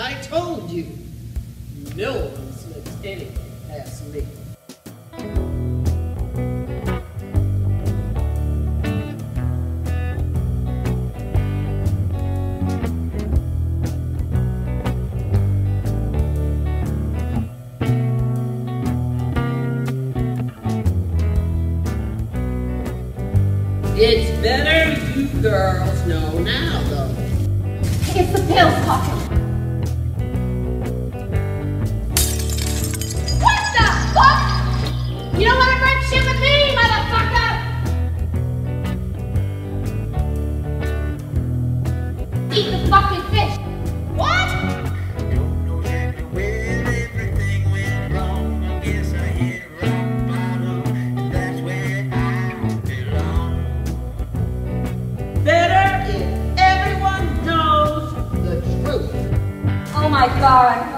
I told you, no one slips anything past me. It's better you girls know now, though. It's the pills talking. My god.